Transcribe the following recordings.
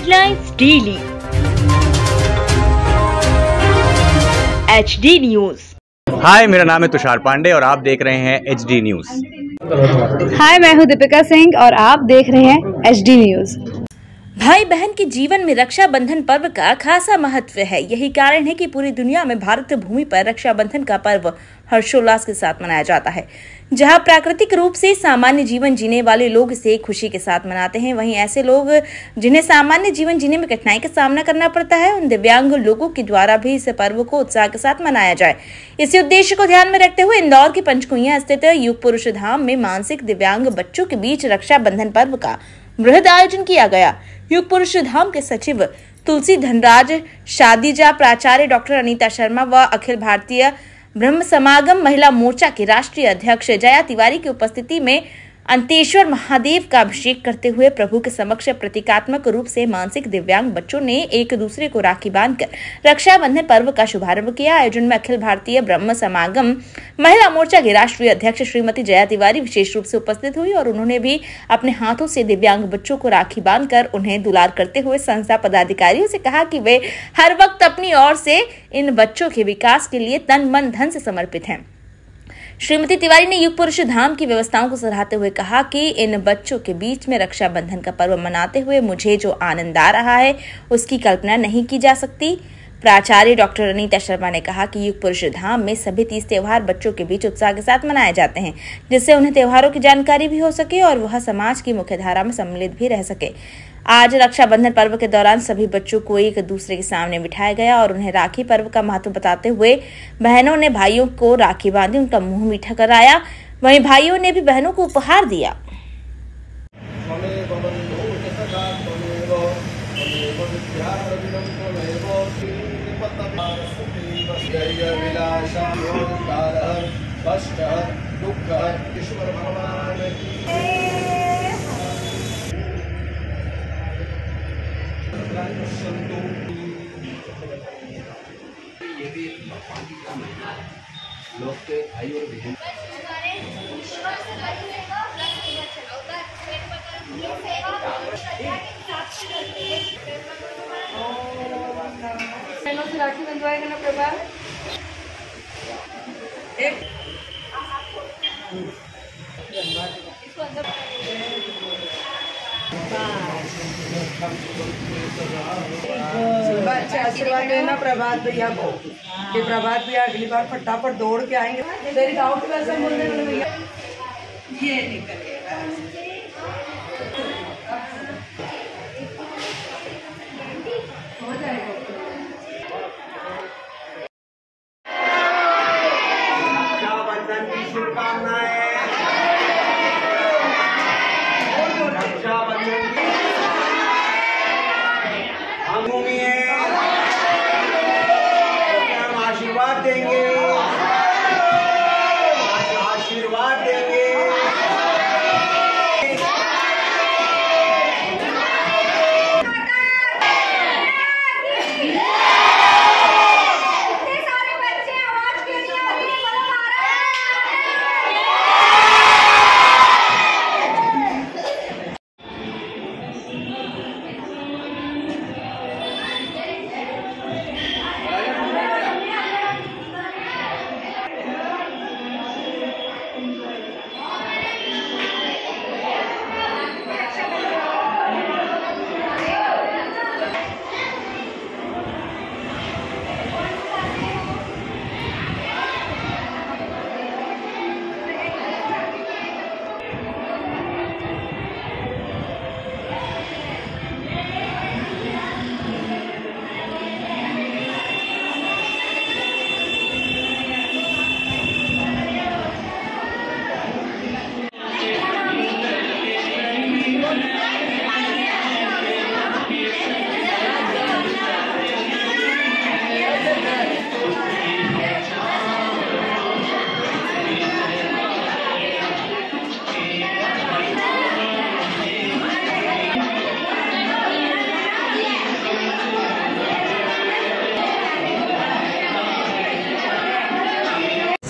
Headlines daily H D news hi मेरा नाम है तुषार पांडे और आप देख रहे हैं एच डी न्यूज़ हाय मैं हूँ दीपिका सिंह और आप देख रहे हैं एच डी न्यूज़ भाई बहन के जीवन में रक्षाबंधन पर्व का खासा महत्व है। यही कारण है कि पूरी दुनिया में भारत भूमि पर रक्षाबंधन का पर्व हर्षोल्लास के साथ मनाया जाता है। जहाँ प्राकृतिक रूप से सामान्य जीवन जीने वाले लोग इसे खुशी के साथ मनाते हैं। वहीं ऐसे लोग जिन्हें सामान्य जीवन जीने में कठिनाई का सामना करना पड़ता है, उन दिव्यांग लोगों के द्वारा भी इस पर्व को उत्साह के साथ मनाया जाए। इसी उद्देश्य को ध्यान में रखते हुए इंदौर के पंचकुइया स्थित युग पुरुष धाम में मानसिक दिव्यांग बच्चों के बीच रक्षाबंधन पर्व का बृहद आयोजन किया गया। युग पुरुष धाम के सचिव तुलसी धनराज शादीजा प्राचार्य डॉक्टर अनीता शर्मा व अखिल भारतीय ब्रह्म समागम महिला मोर्चा के राष्ट्रीय अध्यक्ष जया तिवारी की उपस्थिति में अंतेश्वर महादेव का अभिषेक करते हुए प्रभु के समक्ष प्रतीकात्मक रूप से मानसिक दिव्यांग बच्चों ने एक दूसरे को राखी बांधकर रक्षाबंधन पर्व का शुभारंभ किया। आयोजन में अखिल भारतीय ब्रह्म समागम महिला मोर्चा के राष्ट्रीय अध्यक्ष श्रीमती जया तिवारी विशेष रूप से उपस्थित हुई और उन्होंने भी अपने हाथों से दिव्यांग बच्चों को राखी बांधकर उन्हें दुलार करते हुए संस्था पदाधिकारियों से कहा कि वे हर वक्त अपनी ओर से इन बच्चों के विकास के लिए तन मन धन से समर्पित हैं। श्रीमती तिवारी ने युग पुरुष धाम की व्यवस्थाओं को सराहते हुए कहा कि इन बच्चों के बीच में रक्षाबंधन का पर्व मनाते हुए मुझे जो आनंद आ रहा है, उसकी कल्पना नहीं की जा सकती। प्राचार्य डॉक्टर अनिता शर्मा ने कहा कि युग पुरुष धाम में सभी तीस त्यौहार बच्चों के बीच उत्साह के साथ मनाए जाते हैं, जिससे उन्हें त्योहारों की जानकारी भी हो सके और वह समाज की मुख्य धारा में सम्मिलित भी रह सके। आज रक्षाबंधन पर्व के दौरान सभी बच्चों को एक दूसरे के सामने बिठाया गया और उन्हें राखी पर्व का महत्व बताते हुए बहनों ने भाइयों को राखी बांधी, उनका मुँह मीठा कराया। वहीं भाइयों ने भी बहनों को उपहार दिया। त्वमेव बन्धो सखा त्वमेव त्वमेव विद्याप्रविणं त्वमेव श्रीपतविलासायोदारः कष्टः दुःखः ईश्वर भगवान की पश्यन्तु राखी बंधवाएगा ना प्रभा अच्छा आशीर्वाद देना प्रभात भैया को। कि प्रभात भैया अगली बार फटाफट दौड़ के आएँगे। तेरी डाउट कैसे बोल रहे भैया। ये निकलेगा।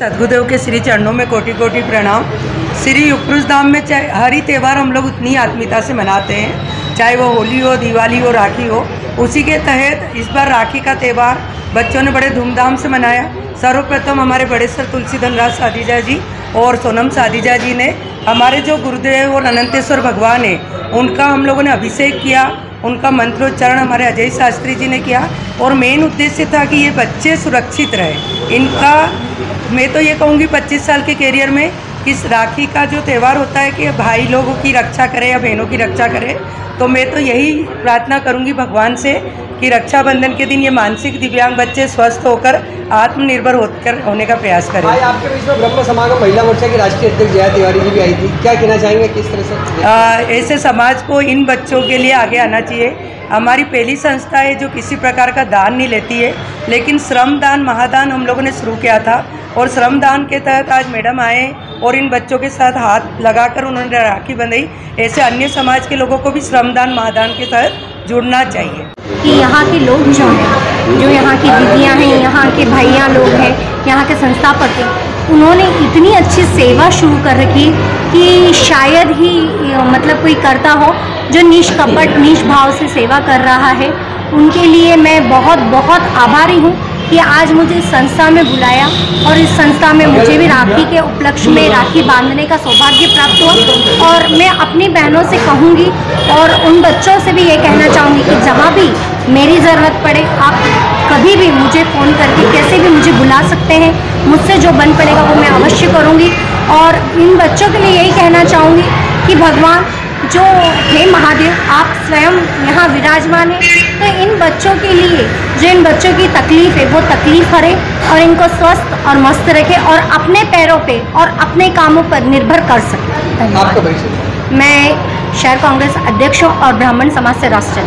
सदगुरुदेव के श्री चरणों में कोटि कोटि प्रणाम। श्री युगपुरुष धाम में चाहे हर ही त्यौहार हम लोग उतनी आत्मीयता से मनाते हैं। चाहे वो होली हो, दिवाली हो, राखी हो, उसी के तहत इस बार राखी का त्यौहार बच्चों ने बड़े धूमधाम से मनाया। सर्वप्रथम हमारे बड़े सर तुलसीधन राज साधीजा जी और सोनम साधीजा जी ने हमारे जो गुरुदेव और अनंतेश्वर भगवान है, उनका हम लोगों ने अभिषेक किया। उनका मंत्रोच्चारण हमारे अजय शास्त्री जी ने किया और मेन उद्देश्य था कि ये बच्चे सुरक्षित रहे। इनका, मैं तो ये कहूँगी 25 साल के करियर में इस राखी का जो त्यौहार होता है कि भाई लोगों की रक्षा करे या बहनों की रक्षा करे तो मैं तो यही प्रार्थना करूँगी भगवान से कि रक्षाबंधन के दिन ये मानसिक दिव्यांग बच्चे स्वस्थ होकर आत्मनिर्भर होकर होने का प्रयास करें। आपके बीच में ब्रह्म समागम महिला मोर्चा की राष्ट्रीय अध्यक्ष जया तिवारी जी भी आई थी। क्या कहना चाहेंगे किस तरह से? आ, ऐसे समाज को इन बच्चों के लिए आगे आना चाहिए। हमारी पहली संस्था है जो किसी प्रकार का दान नहीं लेती है लेकिन श्रम दान महादान हम लोगों ने शुरू किया था। और श्रम दान के तहत आज मैडम आए और इन बच्चों के साथ हाथ लगाकर उन्होंने राखी बंधाई। ऐसे अन्य समाज के लोगों को भी श्रमदान, महादान के तहत जुड़ना चाहिए। कि यहाँ के लोग जो हैं, जो यहाँ की दीदियाँ हैं, यहाँ के भैया लोग हैं, यहाँ के संस्थापक हैं, उन्होंने इतनी अच्छी सेवा शुरू कर रखी कि शायद ही मतलब कोई करता हो जो निष्कपट निष् भाव से सेवा कर रहा है। उनके लिए मैं बहुत बहुत आभारी हूँ। कि आज मुझे इस संस्था में बुलाया और इस संस्था में मुझे भी राखी के उपलक्ष्य में राखी बांधने का सौभाग्य प्राप्त हुआ। और मैं अपनी बहनों से कहूँगी और उन बच्चों से भी ये कहना चाहूँगी कि जहाँ भी मेरी ज़रूरत पड़े, आप कभी भी मुझे फ़ोन करके कैसे भी मुझे बुला सकते हैं। मुझसे जो बन पड़ेगा वो मैं अवश्य करूँगी। और इन बच्चों के लिए यही कहना चाहूँगी कि भगवान, जो हे महादेव, आप स्वयं यहाँ विराजमान हैं तो इन बच्चों के लिए जो इन बच्चों की तकलीफ़ है वो तकलीफ़ हरे और इनको स्वस्थ और मस्त रखे और अपने पैरों पे और अपने कामों पर निर्भर कर सके। मैं शहर कांग्रेस अध्यक्ष और ब्राह्मण समाज से राष्ट्र